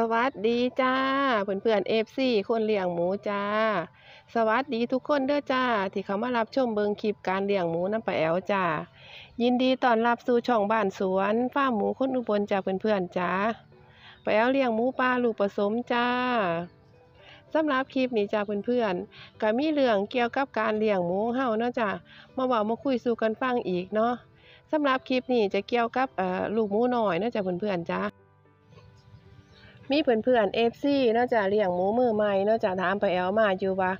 สวัสดีจ้าเพื่อนๆ FC คนเลี้ยงหมูจ้า สวัสดีทุกคนเด้อจ้า ที่เขามารับชมเบิงคลิปการเลี้ยงหมูนำป้าแอ๋วจ้า ยินดีต้อนรับสู่ช่องบ้านสวนฟาร์มหมูคนอุบลจ้าเพื่อนๆจ้าป้าแอ๋วเลี้ยงหมูป่าลูกผสมจ้าสำหรับคลิปนี้จ้าเพื่อนๆก็มีเรื่องเกี่ยวกับการเลี้ยงหมูเฮาเนาะจ้ามาเว้ามาคุยสู่กันฟังอีกเนาะสำหรับคลิปนี้จะเกี่ยวกับลูกหมูหน้อยเนาะจ้าเพื่อนๆจ้า มีเพื่อนๆเอฟซีนาะจ้ะเลี้ยงหมูมือใหม่นาะจ้ะถามไปแอลมาอยู่ว่า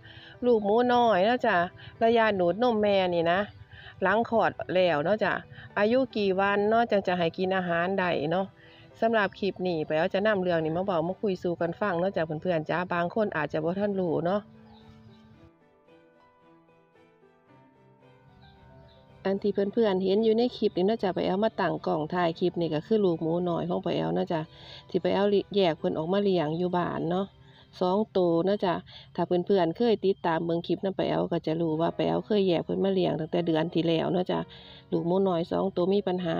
ลูกหมูน้อยนาะจ้ะระยะหนูดนมแม่นี่นะหลังขอดแล้วนาะจ้ะอายุกี่วันนาะจังจะให้กินอาหารใดเนาะสำหรับคลิปนี้ไปเอาจะนำเรื่องนี้มาบอกมาคุยสู่กันฟังนาะจ้ะเพื่อนๆจ้าบางคนอาจจะบ่ท่านรู้เนาะ อันที่เพื่อนๆเห็นอยู่ในคลิปนี่เนาะจ้ะไปเอามาตั้งกล่องถ่ายคลิปนี่ก็คือลูกหมูน้อยของไปเอาเนาะจ้ะที่ไปเอาแยกเพิ่นออกมาเลี้ยงอยู่บ้านเนาะสองตัวนาะจ้ะถ้าเพื่อนๆเคยติดตามเบิ่งคลิปนั้นไปเอาก็จะรู้ว่าไปเอาเคยแยกเพิ่นมาเลี้ยงตั้งแต่เดือนที่แล้วเนาะจ้ะลูกหมูน้อยสองตัวมีปัญหา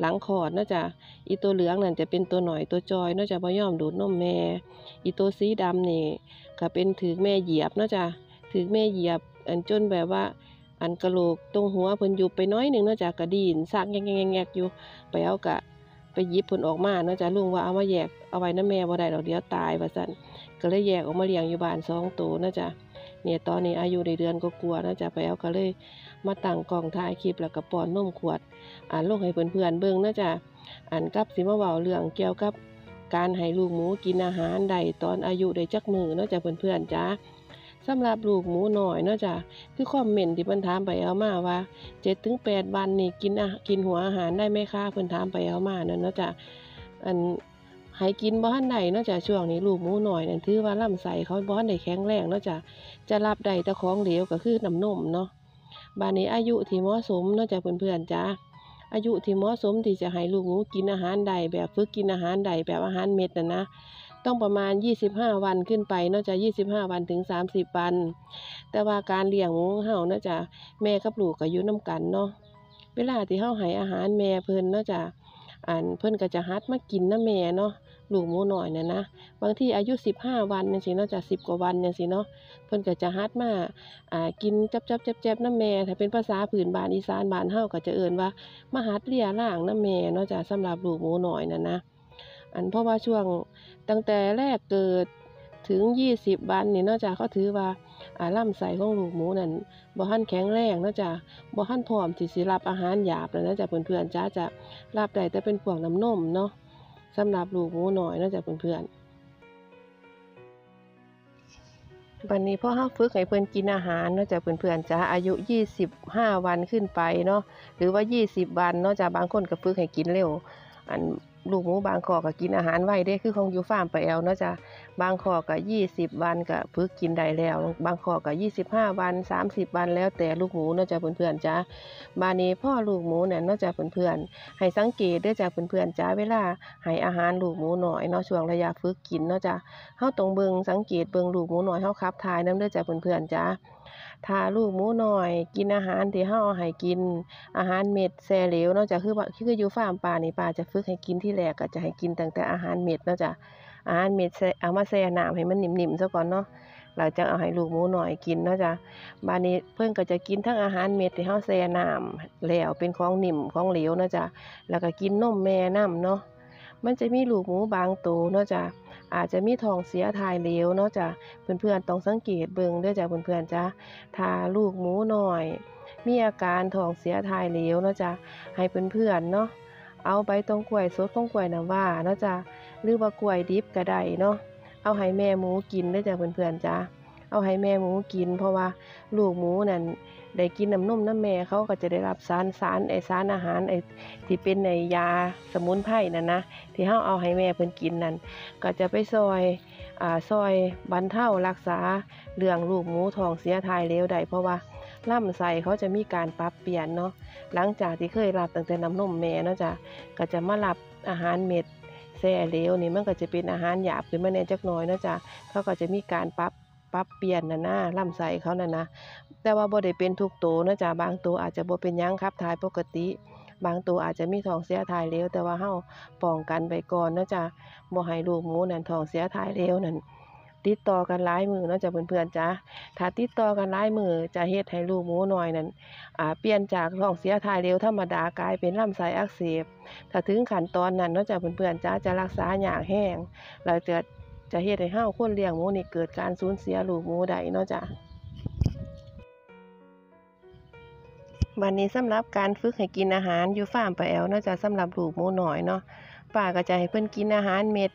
หลังคอดเนาะจ้ะอีตัวเหลืองนั่นจะเป็นตัวหน่อยตัวจอยเนาะจ้ะบ่ยอมดูดนมแม่ อีตัวสีดำนี่ก็เป็นถือแม่เหยียบเนาะจ้ะถือแม่เหยียบอันจนแบบว่า อันกะโหลกตรงหัวเพิ่นยุบไปน้อยหนึ่งเนาะจ้ะกระดีนซากแงกๆๆอยู่ ไปเอากะไปหยิบผลออกมาเนาะจ้ะลุงว่าเอามาแยกเอาไว้น้ำแม่บ่ได้ดอกเดียวตายว่าซั่นก็เลยแยกออกมาเลี้ยงอยู่บ้านสองตัวเนาะจ้ะเนี่ยตอนนี้อายุในเดือนก็กลัวเนะจ้ะไปเอาก็เลยมาตั้งกล้องถ่ายคลิปแล้วก็ป้อนนมขวด อ่านลงให้เพื่อนๆเบิ่งเนะจ้ะอ่านกับสิมาเว้าเรื่องเกี่ยวกับการให้ลูกหมูกินอาหารใดตอนอายุได้จักมือเนะจ้ะเพื่อนๆจ้า สำหรับลูกหมูหน้อยเนาะจ้ะคือคอมเมนต์ที่เพิ่นถามไปเอามาว่าเจ็ดถึงแปดวันนี่กินอากินหัวอาหารได้ไหมคะเพิ่นถามไปเอามานั่นเนาะจ้ะอันให้กินบ่ทันได้เนาะจ้ะช่วงนี้ลูกหมูหน้อยนั่นถือว่าลำไส้เขาบ่ทันได้แข็งแรงเนาะจ้ะจะรับได้แต่ของเหลวก็คือน้ำนมเนาะบาดนี้อายุที่เหมาะสมเนาะจ้ะเพื่อนๆจ้าอายุที่เหมาะสมที่จะให้ลูกหมูกินอาหารใดแบบฝึกกินอาหารใดแบบอาหารเม็ดนะนะ ต้องประมาณ 25 วันขึ้นไปนาะจ้ะ25 วันถึง 30 วัน แต่ว่าการเลี้ยงหมูของเฮาเนาะจ้ะแม่กับลูกก็อยู่นํกันเนาะเวลาที่เฮาให้อาหารแม่เพิ่นเนาจะอันเพิ่นก็จะหัดมากินนำแม่เนาะลูกหมูน้อยน่ะนะบางทีอายุ 15 วันจังซี่เนาะจ้ะ10 กว่าวันจังซี่เนาะเพิ่นก็จะหัดมาอ่ากินจับๆแจ๊บๆนำแม่ถ้าเป็นภาษาพื้นบานอีสานบานเฮาก็จะเอิ้นว่ามาหัดเลียร่างนำแม่เนาะจ้ะสำหรับลูกหมูน้อยน่ะนะ อันเพราะว่าช่วงตั้งแต่แรกเกิดถึง 20 วันนี่นาะจ้ะเขาถือว่าอ่าลำไส้ของลูกหมูนั่นบ่ทันแข็งแรงนาะจ้ะบ่ทันพร้อมที่สิรับอาหารหยาบแล้วนะจ้ะเพื่อนๆจ้าจะรับได้แต่เป็นพวกน้ำนมเนาะสำหรับลูกหมูหน้อยนาะจ้ะเพื่อนๆบัดนี้พ่อเฮาฝึกให้เพิ่อนกินอาหารนาะจ้ะเพื่อนๆจ้าอายุ 25 วันขึ้นไปเนาะหรือว่า 20 วันนาะจ้ะบางคนก็ฝึกให้กินเร็วอัน ลูกหมูบางคอก็กินอาหารไวเด้คือของอยู่ฟาร์มไปแอลเนาะจ้ะบางคอกก็20วันก็ฝึกกินได้แล้ว บางคอกก็25วัน30วันแล้วแต่ลูกหมูเนาะจ้ะเพื่อนๆจ้าบานี้พ่อลูกหมูเนี่ยเนาะจ้ะเพื่อนๆให้สังเกตด้อจ้ะเพื่อนๆจ้าเวลาให้อาหารลูกหมูหน้อยเนาะช่วงระยะฝึกกินเนาะจ้ะเฮาต้องเบิงสังเกตเบิงลูกหมูหน้อยเฮาขับถ่ายนำด้อจ้ะเพื่อนๆจ้า ถ้าลูกหมูหน้อย กินอาหารที่เฮาเอให้กิน อาหารเม็ดแซ่เหลวเนาะจ้ะคือว่าคืออยู่ฟาร์มปลานี่ปลาจะฝึกให้กินที่แรกก็จะให้กินตั้งแต่อาหารเม็ดเนาะจ้ะอาหารเม็ดแซ่เอามาแช่น้ำให้มันนิ่มๆซะก่อนเนาะหลังจากเอาให้ลูกหมูหน้อยกินเนาะจ้ะบานนี้เพิ่นก็จะกินทั้งอาหารเม็ดที่เฮาแช่น้ำแล้วเป็นของนิ่มของเหลวเนาะจ้ะแล้วก็กินนมแม่น้ำเนาะมันจะมีลูกหมูบางตัวเนาะจ้ะ อาจจะมีทองเสียทายเหลวเนาะจ้ะเพื่อนๆต้องสังเกตเบิ่งด้วยจ้ะเพื่อนๆจ้ะถ้าลูกหมูหน่อย มีอาการทองเสียทายเหลวเนาะจ้ะให้เพื่อนๆเนาะเอาใบตองกล้วยสดของกล้วยน้ำว่าเนาะจ้ะหรือว่ากล้วยดิบก็ได้เนาะเอาให้แม่หมูกินด้อจ้ะเพื่อนๆจ้า เอาให้แม่หมูกิน เพราะว่าลูกหมูนั่นได้กินน้ำนมน้ำแม่เขาก็จะได้รับสารสารไอสารอาหารไอที่เป็นในยาสมุนไพรนั่นนะที่เฮาเอาให้แม่เพิ่นกินนั่นก็จะไปซอยอ่าซอยบรรเทารักษาเรื่องลูกหมูทองเสียทายเลวได้เพราะว่าล่ำไส้เขาจะมีการปรับเปลี่ยนเนาะหลังจากที่เคยรับตั้งแต่น้ำนมแม่เนาะจ้ะก็จะมารับอาหารเม็ดแซ่เหลวนี่มันก็จะเป็นอาหารหยาบขึ้นมาแน่จักหน่อยเนาะจ้ะเขาก็จะมีการปรับ ปรับเปลี่ยนน่ะนะลำไส้เขานั่นนะ แต่ว่าบ่ได้เป็นทุกตัวเนาะจ้ะบางตัวอาจจะบ่เป็นยังครับถ่ายปกติ บางตัวอาจจะมีท้องเสียถ่ายเร็วแต่ว่าเฮาป้องกันไว้ก่อนเนาะจ้ะบ่ให้ลูกหมูนั่นท้องเสียถ่ายเร็วนั่นติดต่อกันหลายมือเนาะจ้ะเพื่อนๆจ้ะถ้าติดต่อกันหลายมือจะเฮ็ดให้ลูกหมูน้อยนั่นอ่าเปลี่ยนจากท้องเสียถ่ายเร็วธรรมดากลายเป็นลำไส้อักเสบ ถ้าถึงขั้นตอนนั้นเนาะจ้ะเพื่อนๆจ้ะจะรักษาอย่ากแฮงแล้วจะ จะเฮ็ดให้เฮาคนเลี้ยงหมูนี่เกิดการสูญเสียลูกหมูได้เนาะจ้ะบัดนี้สำหรับการฝึกให้กินอาหารอยู่ฟาร์มป้าแอ๋วเนาะจ้ะสำหรับลูกหมูหน้อยเนาะป้าก็จะให้เพิ่นกินอาหารเม็ด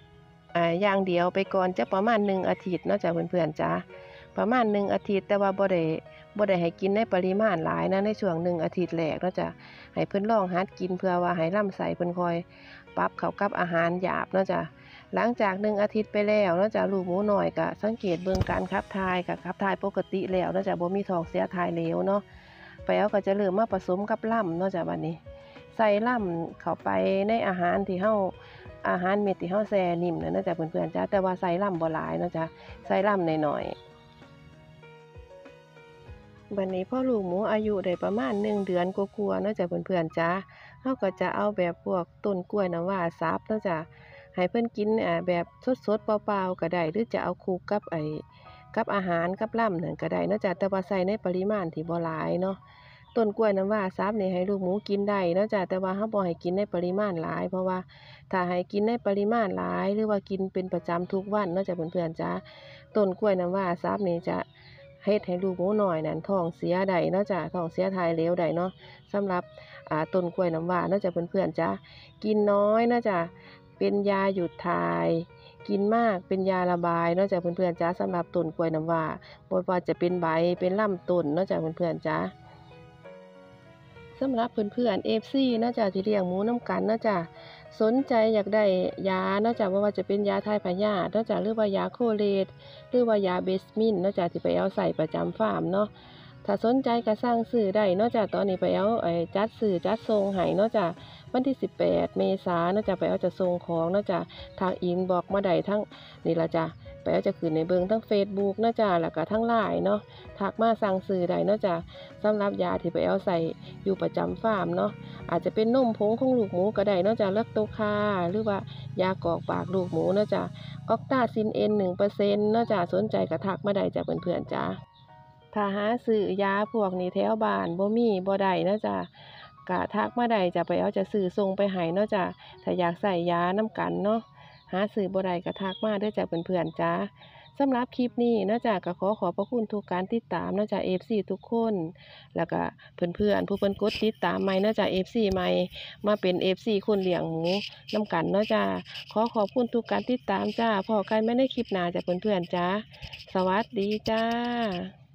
อ่าอย่างเดียวไปก่อนจะประมาณหนึ่งอาทิตย์เนาะจ้ะเพื่อนๆจ้ะประมาณหนึ่งอาทิตย์แต่ว่าบ่ได้บ่ได้ให้กินในปริมาณหลายนะในช่วงหนึ่งอาทิตย์แรกเนาะจ้ะให้เพิ่นลองหัดกินเพื่อว่าให้ลำไส้เพิ่นคอยปรับเข้ากับอาหารหยาบเนาะจ้ะ หลังจากหนึ่งอาทิตย์ไปแล้วนาะจ้ะลูกหมูน้อยก็สังเกตเบิ่งการขับถ่ายก็ขับถ่ายปกติแล้วนาะจ้ะบ่มีท้องเสียถ่ายเหลวเนาะไปเอาก็จะเริ่มมาผสมกับล่ำเนาะจ้ะบัดนี้ ใส่ล่ำเข้าไปในอาหารที่เฮาอาหารเม็ดที่เฮาแซ่นิ่มนั่นเนาะจ้ะเพื่อนๆจ้ะแต่ว่าใส่ล่ำบ่หลายนาะจ้ะใส่ล่ำหน่อยๆบัดนี้พ่อลูกหมูอายุได้ประมาณหนึ่งเดือนกว่าๆเนาะจ้ะเพื่อนๆจ้ะเฮาก็จะเอาแบบพวกต้นกล้วยน้ำว้าซับเนาะจ้ะ ให้เพิ่อนกินอ่าแบบสดๆเปล่าๆก็ได้หรือจะเอาคลุกกับไอ้กับอาหารกับล่ำนั่นก็ได้นาะจ้ะแต่ว่าใส่ในปริมาณที่บ่หลายเนาะต้นกล้วยน้ำว้าซับนี่ให้ลูกหมูกินได้นาะจ้ะแต่ว่าเฮาบ่ให้กินในปริมาณหลาย เพราะว่าถ้าให้กินในปริมาณหลาย หรือว่ากินเป็นประจำทุกวันนาะจ้ะเพื่อนๆจ้ะต้นกล้วยน้ำว้าซับนี่จะเฮ็ดให้ลูกหมูหน้อยนั่นท้องเสียได้เนาะจ้ะท้องเสียถ่ายเลวได้เนาะสำหรับอ่าต้นกล้วยน้ำว้าเนาะจ้ะเพื่อนๆจ้ะกินน้อยเนาะจ้ะ เป็นยาหยุดถ่าย กินมากเป็นยาระบายเนาะจ้าเพื่อนๆจ้าสำหรับต้นกล้วยน้ำว้าบ่ว่าจะเป็นใบเป็นลำต้นเนาะจ้าเพื่อนๆจ้าสำหรับเพื่อนๆ FC เนาะจ้ะที่เลี้ยงหมูนำกันเนาะจ้ะสนใจอยากได้ยาเนาะจ้ะว่าจะเป็นยาถ่ายพยาธิเนาะจ้ะหรือว่ายาโคเลตหรือว่ายาเบสมินเนาะจ้ะที่ป้าแอ๋วใช้ประจำฟาร์มเนาะถ้าสนใจก็สั่งซื้อได้เนาะจ้ะตอนนี้ป้าแอ๋วได้จัดซื้อจัดส่งให้เนาะจ้ะ วันที่ 18 เมษายนเนาะจ้ะไปเอาจะส่งของเนาะจ้ะทางอินบอกมาได้ทั้งนี่ละจ้ะไปเอาจะขึ้นในเบิงทั้ง Facebook เนาะจ้ะแล้วก็ทั้งไลน์เนาะทักมาสั่งซื้อได้เนาะจ้ะสำหรับยาที่ไปเอาใส่อยู่ประจำฟาร์มเนาะอาจจะเป็นนมผงของลูกหมูก็ได้เนาะจ้ะเลือกโตคาหรือว่ายากรอกปากลูกหมูเนาะจ้ะออกตาซินเอ็นหนึ่งเปอร์เซ็นต์เนาะจ้ะสนใจก็ทักมาได้จ้ะเพื่อนๆจ้ะถ้าหาซื้อยาพวกนี้แถวบ้านบ่มีบ่ได้เนาะจ้ะ กะทักมาได้จะไปเอาจะสื่อส่งไปให้เนาะจ้ะถ้าอยากใส่ยาน้ำกันเนาะหาสื่อบ่ได้ก็ทักมาด้อจ้ะเพื่อนๆจ้าสำหรับคลิปนี้เนาะจ้ะก็ขอขอบพระคุณทุกการติดตามเนาะจ้ะ FC ทุกคน แล้วก็เพื่อนๆผู้เพิ่นกดติดตามใหม่เนาะจ้ะ FC ใหม่มาเป็น FC คนเลี้ยงหมูน้ำกันเนาะจ้ะขอขอบคุณทุกการติดตามจ้าพอกันไม่ได้คลิปหนาจ้ะเพื่อนๆจ้าสวัสดีจ้า